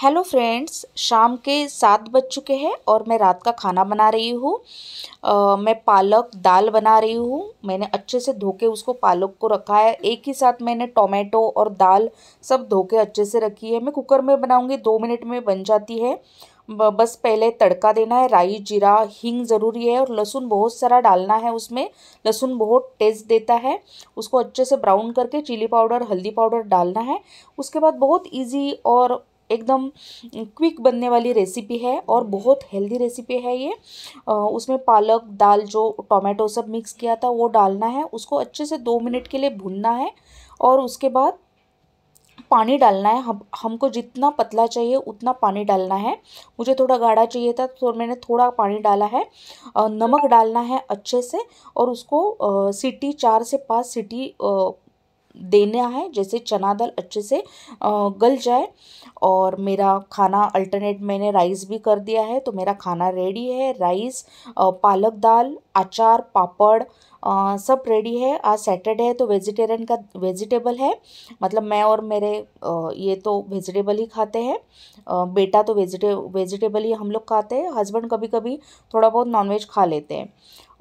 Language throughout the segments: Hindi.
हेलो फ्रेंड्स शाम के सात बज चुके हैं और मैं रात का खाना बना रही हूँ। मैं पालक दाल बना रही हूँ। मैंने अच्छे से धो के उसको पालक को रखा है। एक ही साथ मैंने टोमेटो और दाल सब धो के अच्छे से रखी है। मैं कुकर में बनाऊँगी, दो मिनट में बन जाती है। बस पहले तड़का देना है। राई, जीरा, हींग ज़रूरी है और लहसुन बहुत सारा डालना है उसमें। लहसुन बहुत टेस्ट देता है। उसको अच्छे से ब्राउन करके चिली पाउडर, हल्दी पाउडर डालना है। उसके बाद बहुत इजी और एकदम क्विक बनने वाली रेसिपी है और बहुत हेल्दी रेसिपी है ये। उसमें पालक, दाल जो टोमेटो सब मिक्स किया था, वो डालना है। उसको अच्छे से दो मिनट के लिए भूनना है और उसके बाद पानी डालना है। हम, हमको जितना पतला चाहिए उतना पानी डालना है। मुझे थोड़ा गाढ़ा चाहिए था तो मैंने थोड़ा पानी डाला है। नमक डालना है अच्छे से और उसको सीटी, चार से पाँच सीटी देना है जैसे चना दाल अच्छे से गल जाए और मेरा खाना अल्टरनेट मैंने राइस भी कर दिया है तो मेरा खाना रेडी है राइस पालक दाल अचार पापड़ आ, सब रेडी है। आज सैटरडे है तो वेजिटेरियन का वेजिटेबल है मतलब मैं और मेरे आ, ये तो वेजिटेबल ही खाते हैं बेटा तो वेजिटे वेजिटेबल ही हम लोग खाते हैं हस्बैंड कभी कभी थोड़ा बहुत नॉनवेज खा लेते हैं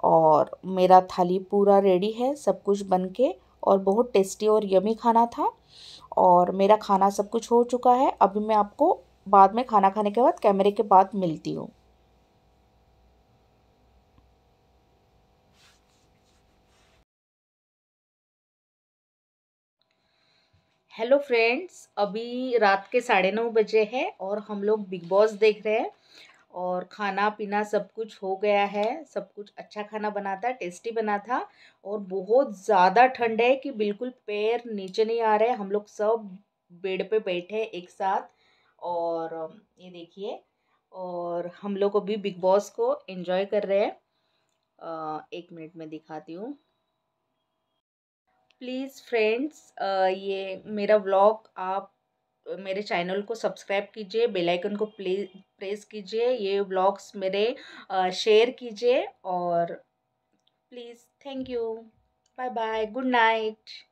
और मेरा थाली पूरा रेडी है सब कुछ बन के और बहुत टेस्टी और यमी खाना था और मेरा खाना सब कुछ हो चुका है। अभी मैं आपको बाद में खाना खाने के बाद कैमरे के बाद मिलती हूँ। हेलो फ्रेंड्स अभी रात के साढ़े नौ बजे हैं और हम लोग बिग बॉस देख रहे हैं। और खाना पीना सब कुछ हो गया है, सब कुछ अच्छा खाना बना था, टेस्टी बना था और बहुत ज़्यादा ठंड है कि बिल्कुल पैर नीचे नहीं आ रहे, हम लोग सब बेड पे बैठे एक साथ और ये देखिए और हम लोग अभी बिग बॉस को एंजॉय कर रहे हैं। एक मिनट में दिखाती हूँ। प्लीज़ फ्रेंड्स ये मेरा व्लॉग आप मेरे चैनल को सब्सक्राइब कीजिए, बेल आइकन को प्ले, प्रेस कीजिए, ये ब्लॉग्स मेरे शेयर कीजिए और please, thank you. Bye bye, good night.